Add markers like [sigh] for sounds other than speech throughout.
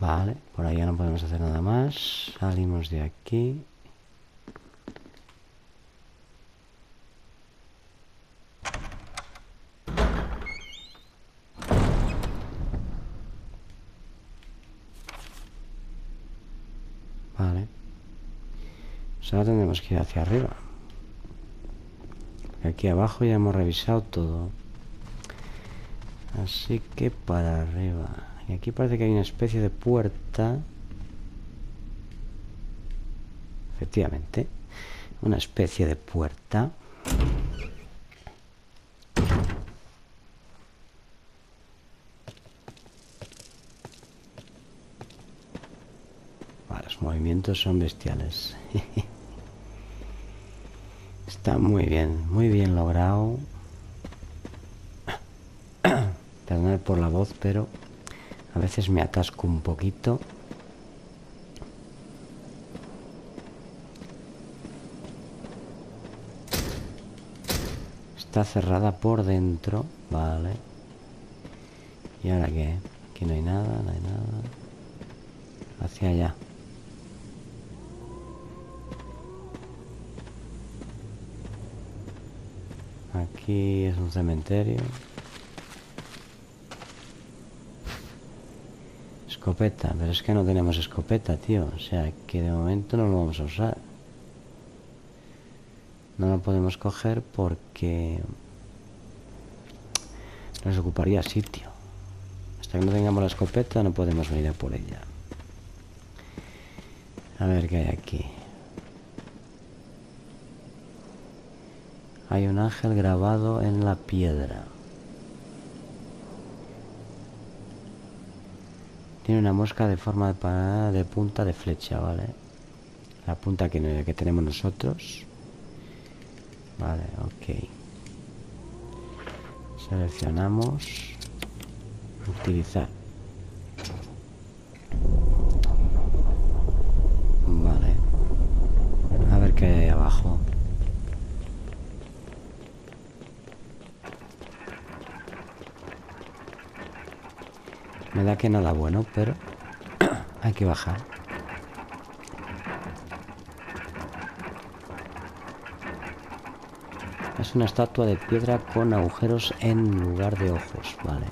Vale, por ahí ya no podemos hacer nada más. Salimos de aquí. Vale. Pues ahora tendremos que ir hacia arriba. Aquí abajo ya hemos revisado todo. Así que para arriba. Y aquí parece que hay una especie de puerta. Efectivamente. Una especie de puerta. Los movimientos son bestiales. [laughs] Está muy bien, muy bien logrado. [coughs] Perdonad por la voz, pero a veces me atasco un poquito. Está cerrada por dentro. Vale. ¿Y ahora qué? Aquí no hay nada, no hay nada. Hacia allá. Aquí es un cementerio. escopeta, pero es que no tenemos escopeta, tío. O sea, que de momento no lo vamos a usar. No lo podemos coger porque... Nos ocuparía sitio. Hasta que no tengamos la escopeta no podemos venir a por ella. A ver qué hay aquí. Hay un ángel grabado en la piedra. Tiene una mosca de forma de de punta de flecha, ¿vale? La punta que, que tenemos nosotros. Vale, ok. Seleccionamos. Utilizar. Vale. A ver qué hay abajo. Me da que nada bueno, pero [clears throat] hay que bajar. Es una estatua de piedra con agujeros en lugar de ojos, vale.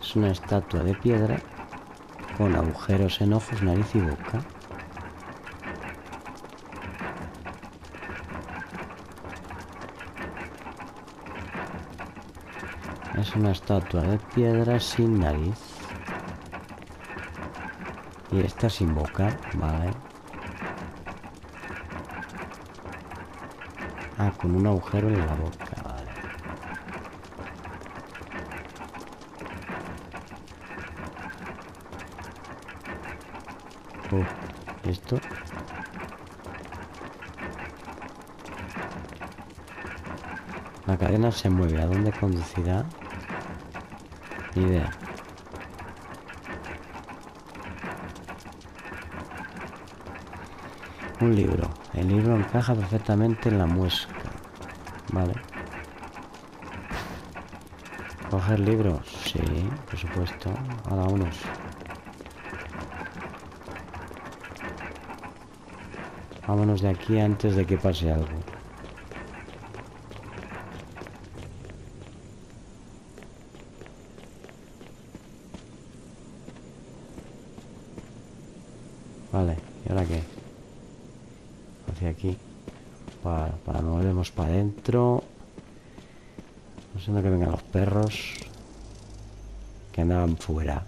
Es una estatua de piedra con agujeros en ojos, nariz y boca. Es una estatua de piedra sin nariz. Y esta sin boca, vale. Ah, con un agujero en la boca, vale. Oh, Esto. La cadena se mueve. ¿A dónde conducirá? Idea. Un libro. El libro encaja perfectamente en la muesca. Vale. ¿Coger libros? Sí, por supuesto. Ahora unos. Vámonos de aquí antes de que pase algo. que andaban fuera.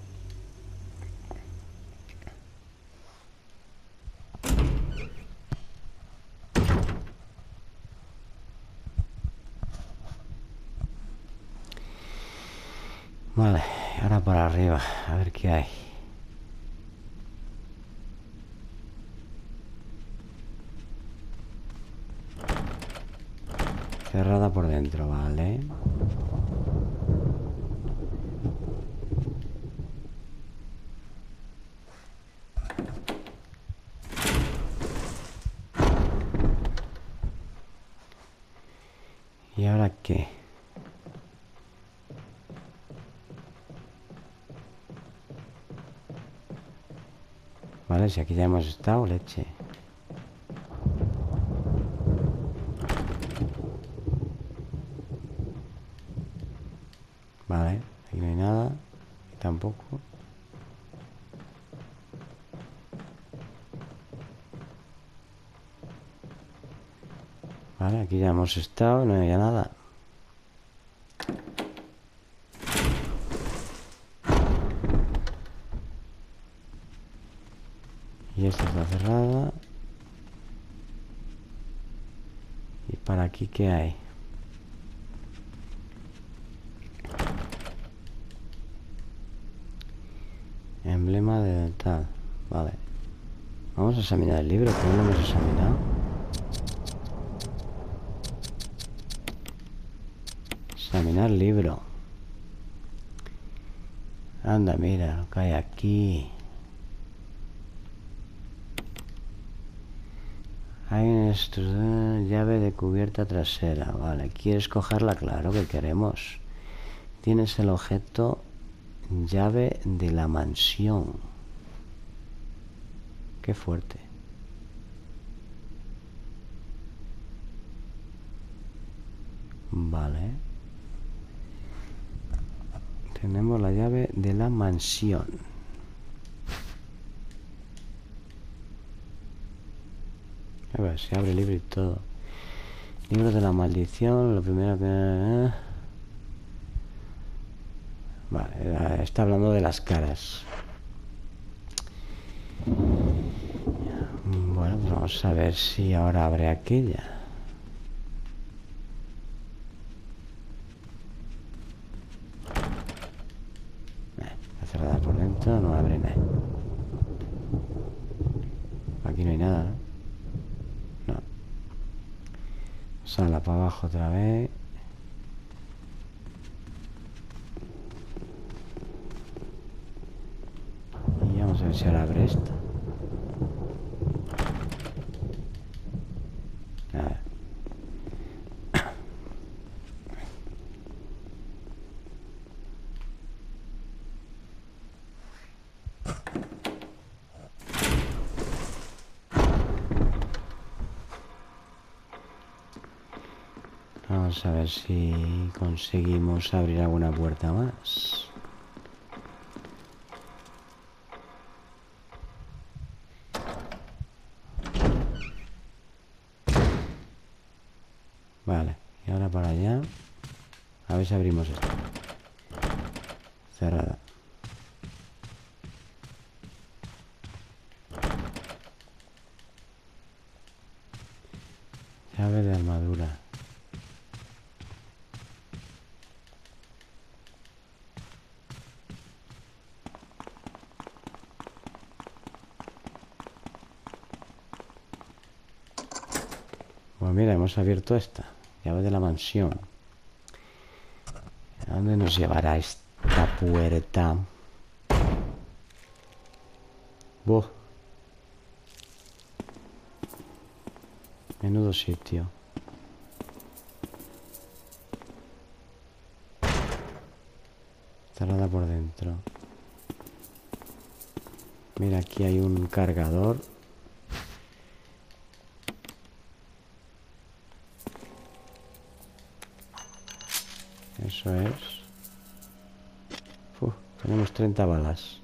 Vale, ahora para arriba, a ver qué hay. Cerrada por dentro, vale. Vale, si aquí ya hemos estado, leche. Vale, aquí no hay nada Aquí tampoco. Vale, aquí ya hemos estado, no hay nada. Para aquí qué hay? Emblema de tal. Vale. Vamos a examinar el libro, que no hemos examinado. Examinar libro. Anda, mira que hay aquí. Hay eh, llave de cubierta trasera. Vale, ¿quieres cogerla? Claro que queremos. Tienes el objeto llave de la mansión. Qué fuerte. Vale. Tenemos la llave de la mansión. Ver, se abre el libro y todo. Libro de la maldición, lo primero que... eh. Vale, está hablando de las caras. Bueno, pues vamos a ver si ahora abre aquella. Eh, cerrada por dentro, no abre nada. Aquí no hay nada. No. Sala para abajo otra vez. Y vamos a ver si ahora abre esto. Nada. A ver si conseguimos abrir alguna puerta más. Vale, y ahora para allá. A ver si abrimos esto. Cerrada. Llave de armadura. Pues hemos abierto esta. Llave de la mansión. ¿A dónde nos llevará esta puerta? Buh. Menudo sitio. Cerrada por dentro. Mira, aquí hay un cargador. Eso es. Tenemos 30 balas.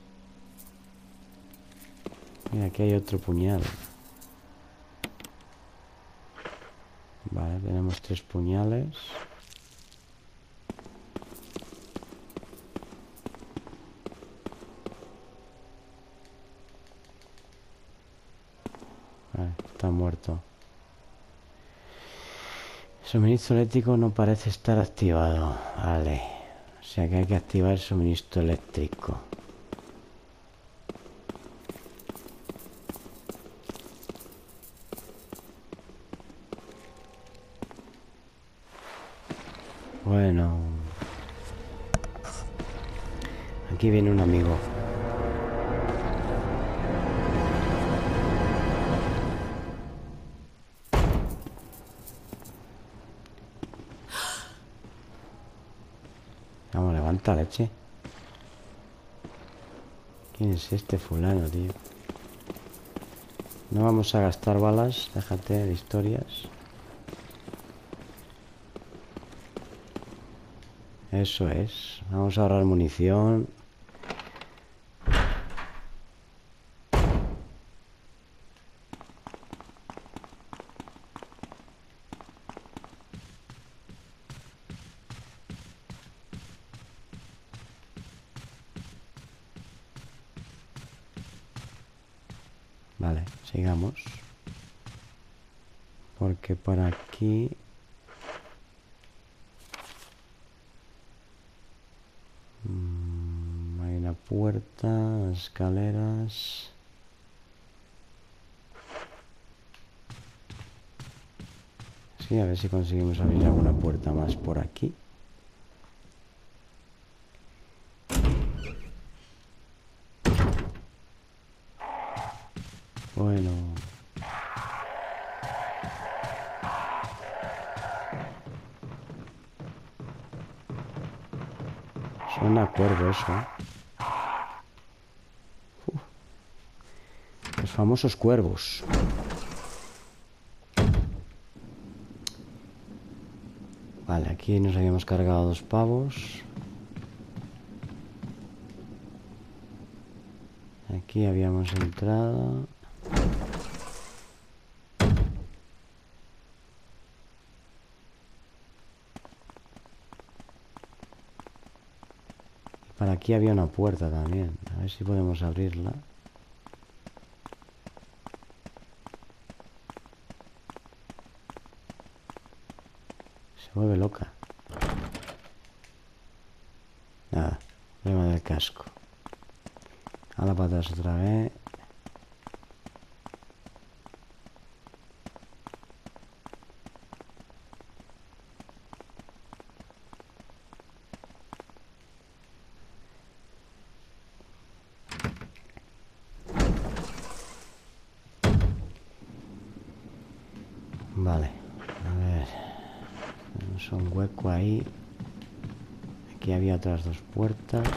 Mira, aquí hay otro puñal. Vale, tenemos tres puñales. Vale, está muerto. El suministro eléctrico no parece estar activado. Vale. O sea que hay que activar el suministro eléctrico. Vamos, levanta leche. ¿Quién es este fulano, tío? No vamos a gastar balas, déjate de historias. Eso es. Vamos a ahorrar munición. Vale, sigamos. Porque por aquí... Mm, hay una puerta, escaleras... Sí, a ver si conseguimos abrir alguna puerta más por aquí. Eso. ¿eh? Los famosos cuervos. Vale, aquí nos habíamos cargado dos pavos. Aquí habíamos entrado. Para aquí había una puerta también. A ver si podemos abrirla. Se vuelve loca. Nada, problema del casco. A la patas otra vez. Vale, a ver. Un hueco ahí. Aquí había otras dos puertas.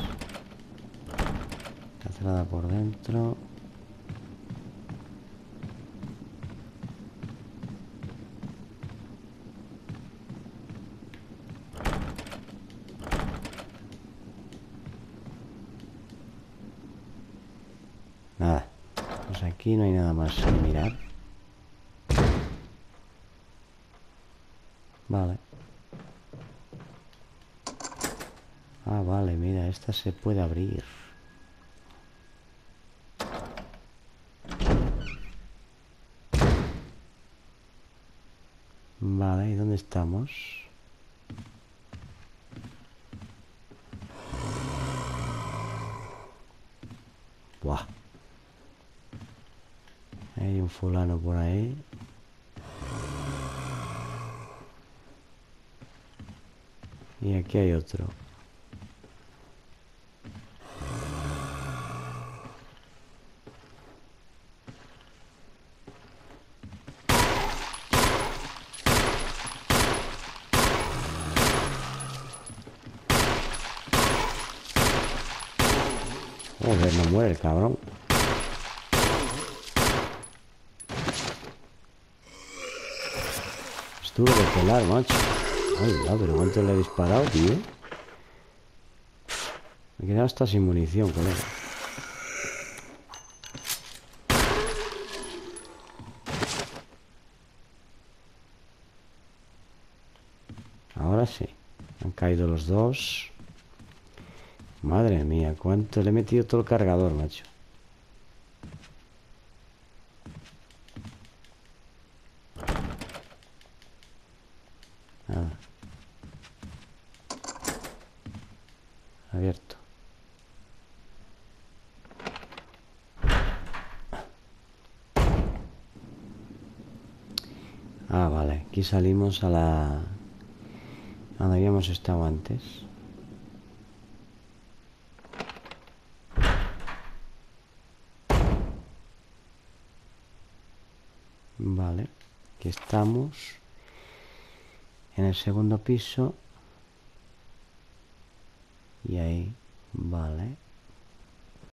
Está cerrada por dentro. Nada. Pues aquí no hay nada más que mirar. Vale. Ah, vale, mira, se puede abrir. Vale, ¿y dónde estamos? Buah. Hay un fulano por ahí. Y aquí hay otro. Joder, no muere cabrón. Estuvo de pelar, macho. Ay, ya, pero ¿cuánto le he disparado, tío? Me he quedado hasta sin munición, colega. Ahora sí. Han caído los dos. Madre mía, cuánto le he metido todo el cargador, macho. Abierto. Ah, vale. Aquí salimos a la... a donde habíamos estado antes. Vale. Aquí estamos. En el segundo piso. Y ahí. Vale.